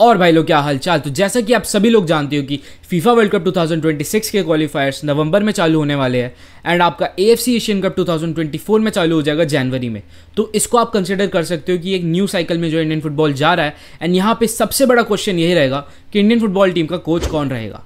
और भाई लोग क्या हालचाल? तो जैसा कि आप सभी लोग जानते हो कि फीफा वर्ल्ड कप 2026 के क्वालिफायर्स नवंबर में चालू होने वाले हैं एंड आपका एएफसी एशियन कप 2024 में चालू हो जाएगा जनवरी में। तो इसको आप कंसिडर कर सकते हो कि एक न्यू साइकिल में जो इंडियन फुटबॉल जा रहा है एंड यहाँ पे सबसे बड़ा क्वेश्चन यही रहेगा कि इंडियन फुटबॉल टीम का कोच कौन रहेगा?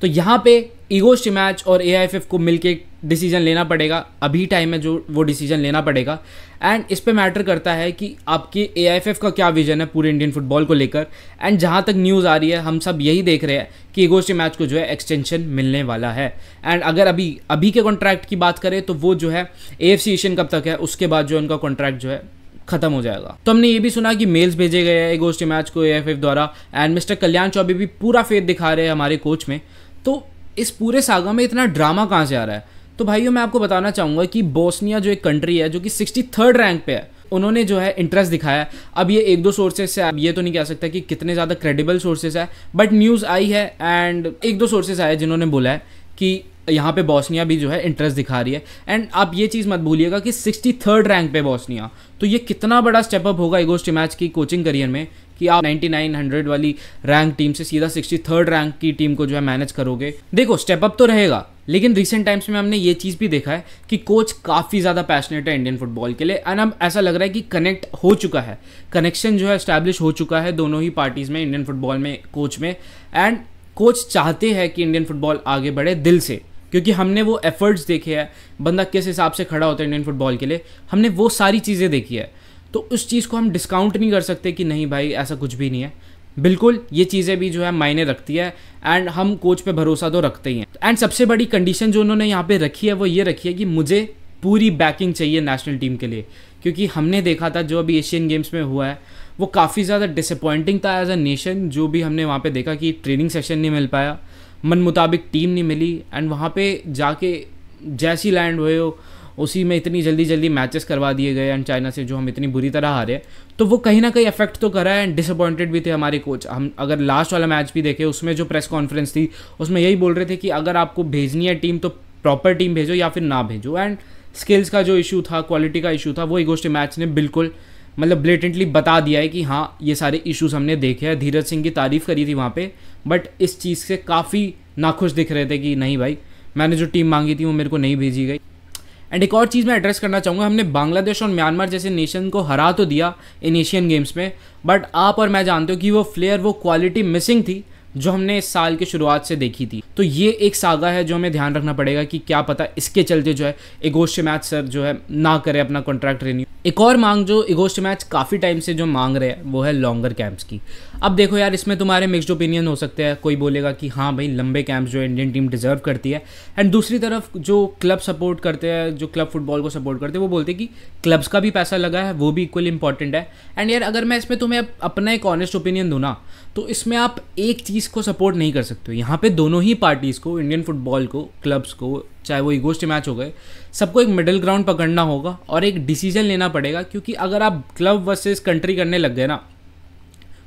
तो यहाँ पे ईगोस्ट मैच और एआईएफएफ को मिलके डिसीज़न लेना पड़ेगा। अभी टाइम में जो वो डिसीज़न लेना पड़ेगा। एंड इस पे मैटर करता है कि आपके एआईएफएफ का क्या विजन है पूरे इंडियन फुटबॉल को लेकर। एंड जहाँ तक न्यूज़ आ रही है, हम सब यही देख रहे हैं कि ईगोस्ट मैच को जो है एक्सटेंशन मिलने वाला है। एंड अगर अभी अभी के कॉन्ट्रैक्ट की बात करें तो वो जो है ए एशियन कप तक है, उसके बाद जो है उनका कॉन्ट्रैक्ट जो है खत्म हो जाएगा। तो हमने ये भी सुना कि मेल्स भेजे गए हैं गोस्ट मैच को एआईएफएफ द्वारा। एंड मिस्टर कल्याण चौबे भी पूरा फेथ दिखा रहे हैं हमारे कोच में। तो इस पूरे सागा में इतना ड्रामा कहाँ से आ रहा है? तो भाइयों, मैं आपको बताना चाहूँगा कि बोस्निया जो एक कंट्री है, जो कि सिक्सटी थर्ड रैंक पे है, उन्होंने जो है इंटरेस्ट दिखाया अब ये एक दो सोर्सेज से, अब ये तो नहीं कह सकता कि कितने ज़्यादा क्रेडिबल सोर्सेज है बट न्यूज़ आई है एंड एक दो सोर्सेज आए जिन्होंने बोला है कि यहाँ पे बॉस्निया भी जो है इंटरेस्ट दिखा रही है। एंड आप ये चीज़ मत भूलिएगा कि सिक्सटी थर्ड रैंक पे बॉस्निया। तो ये कितना बड़ा स्टेपअप होगा इगोस्ट मैच की कोचिंग करियर में कि आप 9900 वाली रैंक टीम से सीधा सिक्सटी थर्ड रैंक की टीम को जो है मैनेज करोगे। देखो स्टेप अप तो रहेगा, लेकिन रिसेंट टाइम्स में हमने ये चीज़ भी देखा है कि कोच काफ़ी ज़्यादा पैशनेट है इंडियन फुटबॉल के लिए। एंड अब ऐसा लग रहा है कि कनेक्ट हो चुका है। कनेक्शन जो है स्टैब्लिश हो चुका है दोनों ही पार्टीज़ में इंडियन फुटबॉल में कोच में। एंड कोच चाहते हैं कि इंडियन फुटबॉल आगे बढ़े दिल से। क्योंकि हमने वो एफर्ट्स देखे हैं, बंदा किस हिसाब से खड़ा होता है इंडियन फुटबॉल के लिए, हमने वो सारी चीज़ें देखी है। तो उस चीज़ को हम डिस्काउंट नहीं कर सकते कि नहीं भाई, ऐसा कुछ भी नहीं है। बिल्कुल, ये चीज़ें भी जो है मायने रखती है एंड हम कोच पे भरोसा तो रखते ही हैं। एंड सबसे बड़ी कंडीशन जो उन्होंने यहाँ पे रखी है, वो ये रखी है कि मुझे पूरी बैकिंग चाहिए नेशनल टीम के लिए। क्योंकि हमने देखा था, जो अभी एशियन गेम्स में हुआ है, वो काफ़ी ज़्यादा डिसअपॉइंटिंग था एज अ नेशन जो भी हमने वहाँ पे देखा कि ट्रेनिंग सेशन नहीं मिल पाया। मन मुताबिक टीम नहीं मिली एंड वहाँ पे जाके जैसी लैंड हुए हो, उसी में इतनी जल्दी जल्दी मैचेस करवा दिए गए एंड चाइना से, जो हम इतनी बुरी तरह हारे तो वो कहीं ना कहीं अफेक्ट तो करा है एंड डिसअपॉइंटेड भी थे हमारे कोच हम अगर लास्ट वाला मैच भी देखें, उसमें जो प्रेस कॉन्फ्रेंस थी, उसमें यही बोल रहे थे कि अगर आपको भेजनी है टीम तो प्रॉपर टीम भेजो या फिर ना भेजो। एंड स्किल्स का जो इशू था क्वालिटी का इशू था, वो गोष्ठी मैच ने बिल्कुल मतलब ब्लेटेंटली बता दिया है कि हाँ ये सारे इश्यूज़ हमने देखे हैं। धीरज सिंह की तारीफ़ करी थी वहाँ पे बट इस चीज़ से काफ़ी नाखुश दिख रहे थे कि नहीं भाई, मैंने जो टीम मांगी थी वो मेरे को नहीं भेजी गई। एंड एक और चीज़ मैं एड्रेस करना चाहूँगा, हमने बांग्लादेश और म्यांमार जैसे नेशन को हरा तो दिया इन एशियन गेम्स में बट आप और मैं जानते हो कि वो फ्लेयर वो क्वालिटी मिसिंग थी। जो हमने इस साल की शुरुआत से देखी थी। तो ये एक सागा है जो हमें ध्यान रखना पड़ेगा कि क्या पता इसके चलते जो है एगोस्ट मैच सर जो है, ना करे अपना कॉन्ट्रैक्ट रिन्यू एक और मांग जो इगोस्ट मैच काफ़ी टाइम से जो मांग रहे हैं, वो है लॉन्गर कैंप्स की। अब देखो यार, इसमें तुम्हारे मिक्सड ओपिनियन हो सकते हैं। कोई बोलेगा कि हाँ भाई, लंबे कैंप्स जो इंडियन टीम डिजर्व करती है। एंड दूसरी तरफ़ जो क्लब सपोर्ट करते हैं, जो क्लब फुटबॉल को सपोर्ट करते हैं, वो बोलते हैं कि क्लब्स का भी पैसा लगा है, वो भी इक्वल इंपॉर्टेंट है। एंड यार, अगर मैं इसमें तुम्हें अपना एक ऑनेस्ट ओपिनियन दूँ ना तो इसमें आप एक चीज़ को सपोर्ट नहीं कर सकते हो। यहाँ पे दोनों ही पार्टीज़ को इंडियन फुटबॉल को क्लब्स को, चाहे वो इगोस्ट मैच हो गए, सबको एक मिडिल ग्राउंड पकड़ना होगा और एक डिसीज़न लेना पड़ेगा क्योंकि अगर आप क्लब वर्सेस कंट्री करने लग गए ना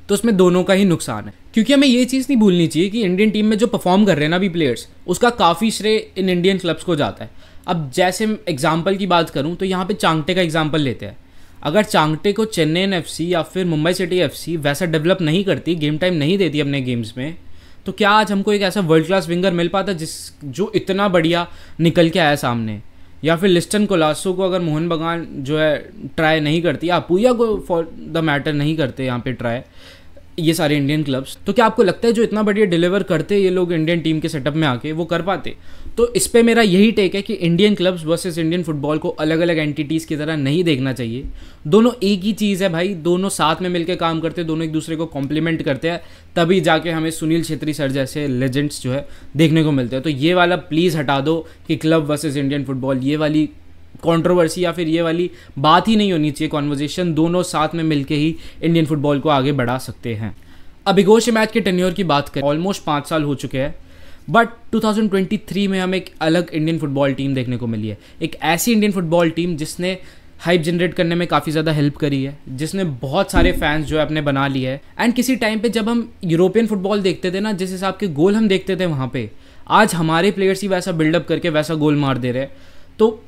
तो उसमें दोनों का ही नुकसान है। क्योंकि हमें ये चीज़ नहीं भूलनी चाहिए कि इंडियन टीम में जो परफॉर्म कर रहे हैं ना अभी प्लेयर्स उसका काफ़ी श्रेय इन इंडियन क्लब्स को जाता है। अब जैसे एग्ज़ाम्पल की बात करूँ तो यहाँ पे चांगटे का एग्ज़ाम्पल लेते हैं। अगर चांगटे को चेन्नई एफ़ या फिर मुंबई सिटी एफसी वैसा डेवलप नहीं करती गेम टाइम नहीं देती अपने गेम्स में तो क्या आज हमको एक ऐसा वर्ल्ड क्लास विंगर मिल पाता जिस, जो इतना बढ़िया निकल के आया सामने? या फिर लिस्टन कोलासो को अगर मोहन बगान जो है ट्राई नहीं करती, या पुया को फॉर द मैटर नहीं करते यहाँ पे ट्राई ये सारे इंडियन क्लब्स तो क्या आपको लगता है जो इतना बढ़िया डिलीवर करते ये लोग इंडियन टीम के सेटअप में आके, वो कर पाते? तो इस पर मेरा यही टेक है कि Indian clubs versus Indian football को अलग अलग एंटिटीज़ की तरह नहीं देखना चाहिए। दोनों एक ही चीज़ है भाई, दोनों साथ में मिलकर काम करते दोनों एक दूसरे को कॉम्प्लीमेंट करते हैं, तभी जाके हमें सुनील छेत्री सर जैसे लेजेंड्स जो है देखने को मिलते हैं। तो ये वाला प्लीज़ हटा दो कि क्लब वर्सेज इंडियन फुटबॉल ये वाली कंट्रोवर्सी या फिर ये वाली बात ही नहीं होनी चाहिए कॉन्वर्जेशन दोनों साथ में मिलके ही इंडियन फुटबॉल को आगे बढ़ा सकते हैं। इगोश मैच के टेन्योर की बात करें ऑलमोस्ट पाँच साल हो चुके हैं बट 2023 में हम एक अलग इंडियन फुटबॉल टीम देखने को मिली है। एक ऐसी इंडियन फुटबॉल टीम जिसने हाइप जनरेट करने में काफ़ी ज़्यादा हेल्प करी है, जिसने बहुत सारे फैंस जो है अपने बना लिए है। एंड किसी टाइम पे जब हम यूरोपियन फुटबॉल देखते थे ना, जिस हिसाब के गोल हम देखते थे वहाँ पे, आज हमारे प्लेयर्स ही वैसा बिल्डअप करके वैसा गोल मार दे रहे हैं। तो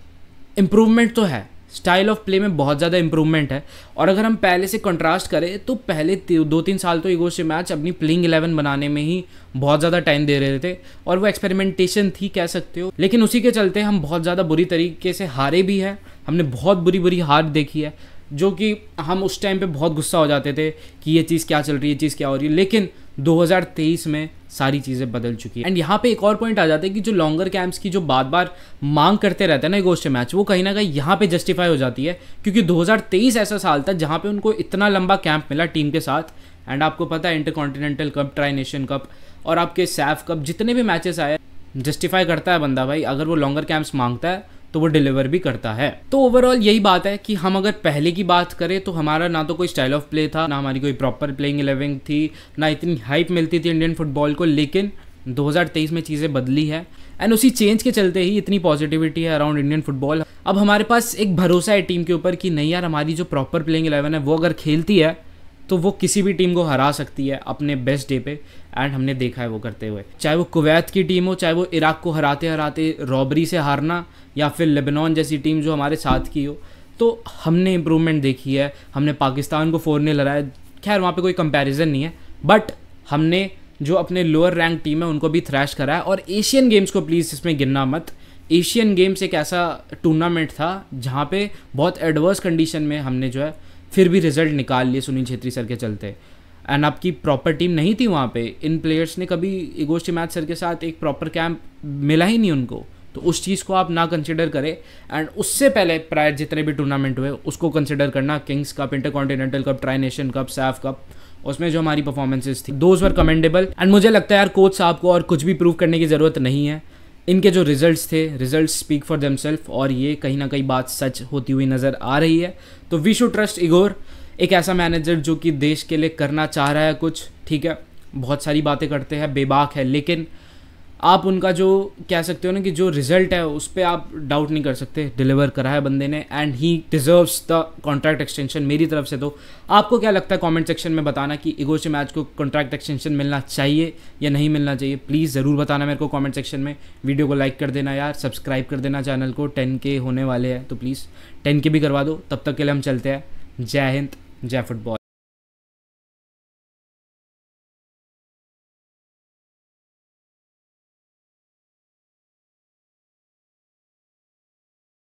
इम्प्रूवमेंट तो है। स्टाइल ऑफ़ प्ले में बहुत ज़्यादा इंप्रूवमेंट है। और अगर हम पहले से कंट्रास्ट करें तो पहले दो तीन साल तो ईगो से मैच अपनी प्लेइंग इलेवन बनाने में ही बहुत ज़्यादा टाइम दे रहे थे। और वो एक्सपेरिमेंटेशन थी कह सकते हो। लेकिन उसी के चलते हम बहुत ज़्यादा बुरी तरीके से हारे भी हैं। हमने बहुत बुरी बुरी हार देखी है। जो कि हम उस टाइम पे बहुत गुस्सा हो जाते थे कि ये चीज़ क्या चल रही है चीज़ क्या हो रही है। लेकिन 2023 में सारी चीज़ें बदल चुकी है। एंड यहाँ पे एक और पॉइंट आ जाता है कि जो लॉन्गर कैंप्स की जो बार बार मांग करते रहते हैं ना गोस्ट मैच वो कहीं ना कहीं यहाँ पे जस्टिफाई हो जाती है। क्योंकि 2023 ऐसा साल था जहाँ पे उनको इतना लंबा कैंप मिला टीम के साथ। एंड आपको पता है intercontinental cup tri nation cup और आपके सैफ कप जितने भी मैचेस आए जस्टिफाई करता है बंदा भाई। अगर वो लॉन्गर कैंप्स माँगता है तो वो डिलीवर भी करता है। तो ओवरऑल यही बात है कि हम अगर पहले की बात करें तो हमारा ना तो कोई स्टाइल ऑफ़ प्ले था, ना हमारी कोई प्रॉपर प्लेइंग इलेवन थी, ना इतनी हाइप मिलती थी इंडियन फुटबॉल को, लेकिन 2023 में चीज़ें बदली है। एंड उसी चेंज के चलते ही इतनी पॉजिटिविटी है अराउंड इंडियन फुटबॉल अब हमारे पास एक भरोसा है टीम के ऊपर कि नहीं यार, हमारी जो प्रॉपर प्लेइंग इलेवन है, वो अगर खेलती है तो वो किसी भी टीम को हरा सकती है अपने बेस्ट डे पे एंड हमने देखा है वो करते हुए। चाहे वो कुवैत की टीम हो, चाहे वो इराक को हराते हराते रॉबरी से हारना, या फिर लेबनान जैसी टीम जो हमारे साथ की हो तो हमने इम्प्रूवमेंट देखी है। हमने पाकिस्तान को फोर ने लड़ाया। खैर, वहाँ पे कोई कंपैरिजन नहीं है बट हमने जो अपने लोअर रैंक टीम है, उनको भी थ्रैश करा है। और एशियन गेम्स को प्लीज़ इसमें गिनना मत। एशियन गेम्स एक ऐसा टूर्नामेंट था, जहाँ पे बहुत एडवर्स कंडीशन में हमने जो है फिर भी रिज़ल्ट निकाल लिए सुनील छेत्री सर के चलते। एंड आपकी प्रॉपर टीम नहीं थी वहाँ पे। इन प्लेयर्स ने कभी इगोस्टी मैच सर के साथ एक प्रॉपर कैंप मिला ही नहीं उनको। तो उस चीज़ को आप ना कंसिडर करें। एंड उससे पहले प्रायर जितने भी टूर्नामेंट हुए, उसको कंसिडर करना। King's cup intercontinental cup tri nation cup SAFF cup उसमें जो हमारी परफॉर्मेंसेज थी। दोज वर कमेंडेबल एंड मुझे लगता है यार कोच साहब को और कुछ भी प्रूव करने की ज़रूरत नहीं है। इनके जो रिजल्ट्स थे रिज़ल्ट स्पीक फॉर देमसेल्फ और ये कहीं ना कहीं बात सच होती हुई नज़र आ रही है। तो वी शुड ट्रस्ट इगोर एक ऐसा मैनेजर जो कि देश के लिए करना चाह रहा है कुछ, ठीक है? बहुत सारी बातें करते हैं, बेबाक है, लेकिन आप उनका जो कह सकते हो ना कि जो रिज़ल्ट है, उस पर आप डाउट नहीं कर सकते। डिलीवर करा है बंदे ने and he deserves the contract extension मेरी तरफ़ से तो। आपको क्या लगता है कमेंट सेक्शन में बताना कि इगोचे मैच को कॉन्ट्रैक्ट एक्सटेंशन मिलना चाहिए या नहीं मिलना चाहिए? प्लीज़ ज़रूर बताना मेरे को कॉमेंट सेक्शन में। वीडियो को लाइक कर देना यार सब्सक्राइब कर देना चैनल को। टेन के होने वाले हैं तो प्लीज़ टेन के भी करवा दो। तब तक के लिए हम चलते हैं। जय हिंद, जय फुटबॉल।